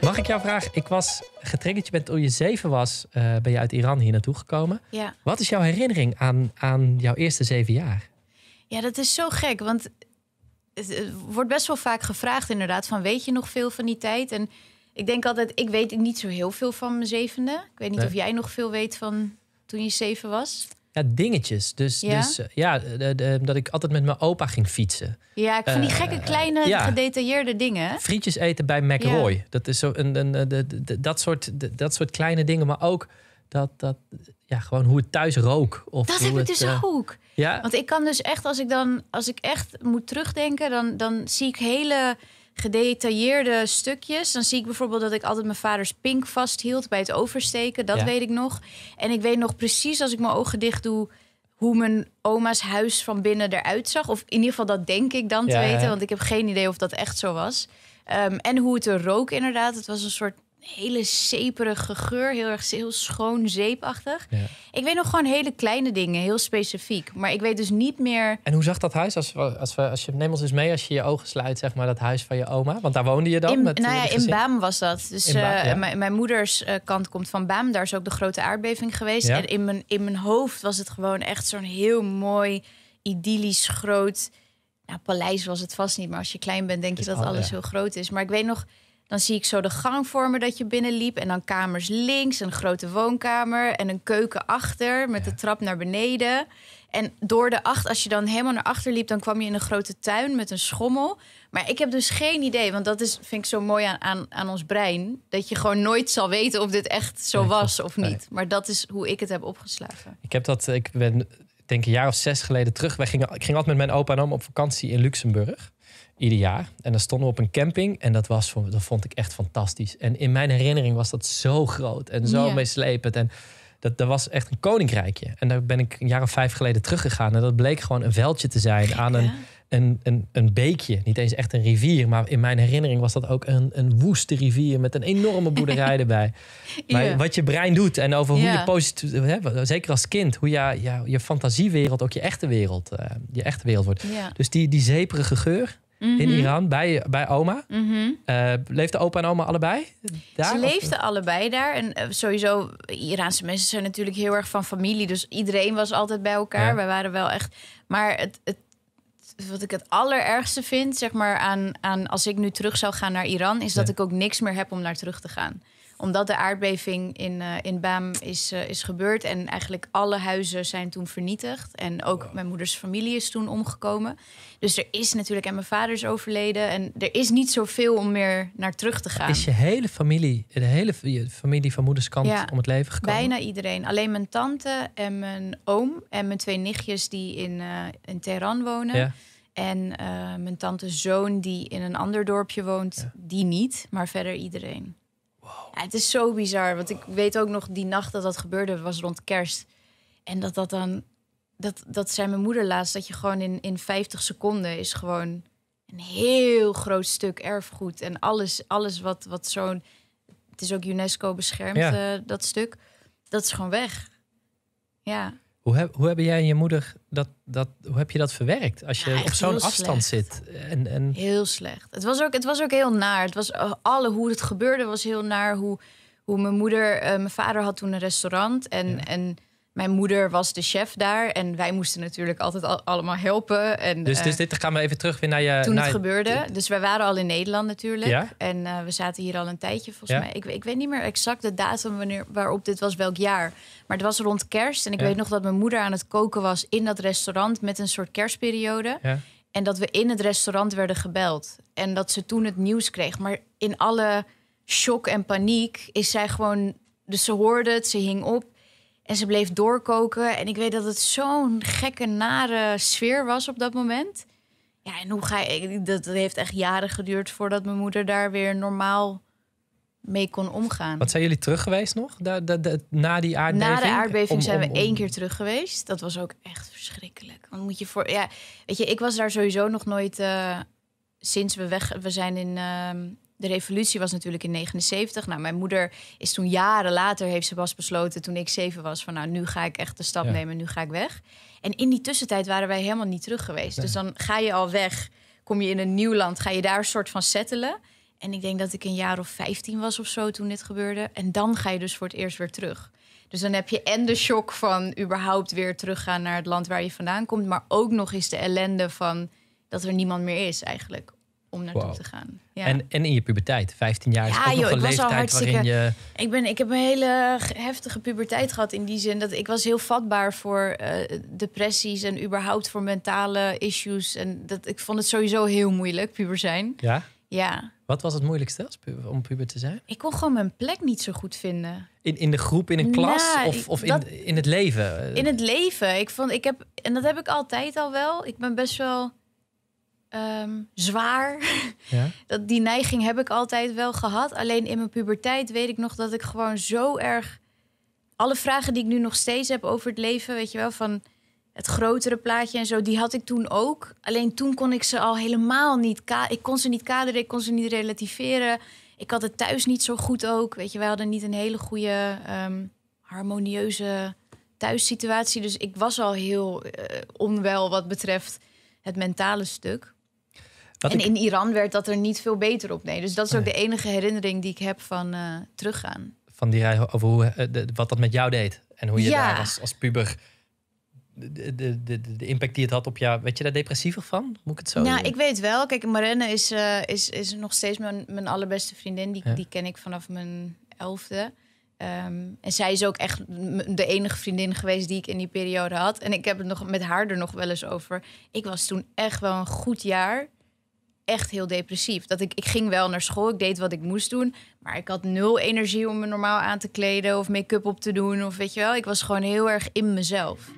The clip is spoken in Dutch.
Mag ik jou vragen? Ik was getriggerd. Je bent toen je zeven was, eh, ben je uit Iran hier naartoe gekomen. Ja. Wat is jouw herinnering aan, aan jouw eerste zeven jaar? ja, dat is zo gek. Want het, het wordt best wel vaak gevraagd inderdaad... van weet je nog veel van die tijd? En ik denk altijd, ik weet niet zo heel veel van mijn zevende. Ik weet niet Nee. of jij nog veel weet van toen je zeven was. Ja, dingetjes. Dus Ja? dus, eh, ja, de- de- dat ik altijd met mijn opa ging fietsen. Ja, ik van die Eh, gekke kleine ja. gedetailleerde dingen. Frietjes eten bij McRoy. Dat is zo een, een, een- de- de- dat, soort, de- dat soort kleine dingen. Maar ook dat, dat, ja, gewoon hoe het thuis rook. Of Dat heb ik het, dus eh, ook. Ja, Want ik kan dus echt, als ik dan, als ik echt moet terugdenken, dan, dan zie ik hele gedetailleerde stukjes. Dan zie ik bijvoorbeeld dat ik altijd mijn vaders pink vasthield bij het oversteken. Dat Ja. weet ik nog. En ik weet nog precies als ik mijn ogen dicht doe hoe mijn oma's huis van binnen eruit zag. Of in ieder geval dat denk ik dan te Ja, weten, want ik heb geen idee of dat echt zo was. Ehm, en hoe het er rook inderdaad. Het was een soort hele zeperige geur, heel erg heel schoon, zeepachtig. Ja. Ik weet nog gewoon hele kleine dingen, heel specifiek. Maar ik weet dus niet meer. En hoe zag dat huis? Als, we, als, we, als je neem ons eens mee als je je ogen sluit, zeg maar, dat huis van je oma. Want daar woonde je dan? In, met nou ja, jullie in? Baam was dat. Dus Baam, eh, ja. mijn, mijn moeders eh, kant komt van Baam. Daar is ook de grote aardbeving geweest. Ja. En in mijn, in mijn hoofd was het gewoon echt zo'n heel mooi, idyllisch groot. Nou, paleis was het vast niet, maar als je klein bent, denk je dat al- alles ja. heel groot is. Maar ik weet nog, dan zie ik zo de gang vormen dat je binnenliep. En dan kamers links, een grote woonkamer en een keuken achter met de trap naar beneden. En door de acht, als je dan helemaal naar achter liep, dan kwam je in een grote tuin met een schommel. Maar ik heb dus geen idee, want dat is, vind ik zo mooi aan, aan, aan ons brein. Dat je gewoon nooit zal weten of dit echt zo was of niet. Maar dat is hoe ik het heb opgeslagen. Ik heb dat, ik ben denk een jaar of zes geleden terug. Wij gingen, ik ging altijd met mijn opa en oma op vakantie in Luxemburg. Ieder jaar. En dan stonden we op een camping. En dat, was, dat vond ik echt fantastisch. En in mijn herinnering was dat zo groot en zo Ja. meeslepend. En dat, dat was echt een koninkrijkje. En daar ben ik een jaar of vijf geleden teruggegaan. En dat bleek gewoon een veldje te zijn aan een, een, een, een beekje. Niet eens echt een rivier. Maar in mijn herinnering was dat ook een, een woeste rivier met een enorme boerderij erbij. Maar Ja. wat je brein doet en over hoe Ja. je positief, hè, zeker als kind, hoe je, ja, je fantasiewereld ook je echte wereld, eh, je echte wereld wordt. Dus die, die zeperige geur in Mhm. Iran bij, bij oma. Mhm. Eh leefden opa en oma allebei daar? Ze Of- leefden allebei daar. En eh, sowieso, Iraanse mensen zijn natuurlijk heel erg van familie. Dus iedereen was altijd bij elkaar. Ja. Wij waren wel echt. Maar het, het, wat ik het allerergste vind, zeg maar, aan, aan als ik nu terug zou gaan naar Iran, is dat ik ook niks meer heb om naar terug te gaan. Omdat de aardbeving in, eh in Baam is, eh, is gebeurd. En eigenlijk alle huizen zijn toen vernietigd. En ook mijn moeders familie is toen omgekomen. Dus er is natuurlijk, en mijn vader is overleden. En er is niet zoveel om meer naar terug te gaan. Is je hele familie, de hele familie van moeders kant Ja, om het leven gekomen? Bijna iedereen. Alleen mijn tante en mijn oom en mijn twee nichtjes die in, eh, in Teheran wonen. Ja. En mijn tante's zoon die in een ander dorpje woont, Ja. die niet, maar verder iedereen. Ja, het is zo bizar, want ik weet ook nog die nacht dat dat gebeurde, was rond kerst. En dat dat dan, dat, dat zei mijn moeder laatst, dat je gewoon in, in 50 seconden is gewoon een heel groot stuk erfgoed. En alles, alles wat, wat zo'n, het is ook UNESCO beschermd, Ja. eh, dat stuk, dat is gewoon weg. Ja. Hoe, heb, hoe hebben jij en je moeder dat, dat, hoe heb je dat verwerkt? Als je Ja, op zo'n afstand slecht. zit. En, en, Heel slecht. Het was ook, het was ook heel naar. Het was eh, alle hoe het gebeurde was heel naar. Hoe, hoe mijn moeder, eh, mijn vader had toen een restaurant en, Ja. en mijn moeder was de chef daar en wij moesten natuurlijk altijd al- allemaal helpen. En, dus, eh, dus dit gaan we even terug weer naar je. toen naar, het gebeurde. Dus wij waren al in Nederland natuurlijk. Ja? En eh, we zaten hier al een tijdje, volgens Ja. mij. Ik, ik weet niet meer exact de datum wanneer, waarop dit was, welk jaar. Maar het was rond kerst. En ik Ja. weet nog dat mijn moeder aan het koken was in dat restaurant met een soort kerstperiode. En dat we in het restaurant werden gebeld. En dat ze toen het nieuws kreeg. Maar in alle shock en paniek is zij gewoon... Dus ze hoorde het, ze hing op. En ze bleef doorkoken. En ik weet dat het zo'n gekke, nare sfeer was op dat moment. Ja, en hoe ga je... Dat, heeft echt jaren geduurd voordat mijn moeder daar weer normaal mee kon omgaan. Wat zijn jullie terug geweest nog? Da, da, da- na die aardbeving? Na de aardbeving Om- zijn we om- één keer terug geweest. Dat was ook echt verschrikkelijk. Want moet je voor, ja, weet je, ik was daar sowieso nog nooit eh, sinds we weg. We zijn in ehm, de revolutie was natuurlijk in 79. Nou, mijn moeder is toen jaren later heeft ze pas besloten toen ik zeven was van nou nu ga ik echt de stap Ja. nemen, nu ga ik weg. En in die tussentijd waren wij helemaal niet terug geweest. Dus dan ga je al weg, kom je in een nieuw land, ga je daar een soort van settelen. En ik denk dat ik een jaar of 15 was of zo toen dit gebeurde. En dan ga je dus voor het eerst weer terug. Dus dan heb je en de shock van überhaupt weer teruggaan naar het land waar je vandaan komt. Maar ook nog eens de ellende van dat er niemand meer is eigenlijk om naartoe Wow. te gaan. Ja. En, en in je puberteit, 15 jaar is Ja, nog joh, een ik was al leeftijd waarin je... Ik, ben, ik heb een hele heftige puberteit gehad in die zin dat ik was heel vatbaar voor eh, depressies en überhaupt voor mentale issues. En dat, ik vond het sowieso heel moeilijk, puber zijn. Ja? Ja, Wat was het moeilijkste als puber, om puber te zijn? ik kon gewoon mijn plek niet zo goed vinden. In, in de groep, in een klas Nou, of, of in, dat- in het leven? In het leven. Ik vond, ik heb, en dat heb ik altijd al wel. Ik ben best wel ehm, zwaar. Ja? Dat, die neiging heb ik altijd wel gehad. Alleen in mijn puberteit weet ik nog dat ik gewoon zo erg... Alle vragen die ik nu nog steeds heb over het leven, weet je wel, van het grotere plaatje en zo, die had ik toen ook. Alleen toen kon ik ze al helemaal niet... Ik kon ze niet kaderen, ik kon ze niet relativeren. Ik had het thuis niet zo goed ook. Weet je, wij hadden niet een hele goede, ehm, harmonieuze thuissituatie. Dus ik was al heel eh, onwel wat betreft het mentale stuk. Wat en ik- in Iran werd dat er niet veel beter op. Nee, dus dat is ook Nee. de enige herinnering die ik heb van eh, teruggaan. van die rij over hoe, eh, de, wat dat met jou deed. En hoe je Ja. daar als, als puber... De, de, de, impact die het had op jou. Weet je daar depressiever van? Moet ik het zo Nou, ik weet wel. Kijk, Marenne is, eh, is, is nog steeds mijn, mijn allerbeste vriendin. Die, Ja. die ken ik vanaf mijn elfde. Ehm, en zij is ook echt de enige vriendin geweest die ik in die periode had. En ik heb het nog met haar er nog wel eens over. Ik was toen echt wel een goed jaar. Echt heel depressief. Dat ik, ik ging wel naar school, ik deed wat ik moest doen. Maar ik had nul energie om me normaal aan te kleden of make-up op te doen. Of weet je wel, ik was gewoon heel erg in mezelf.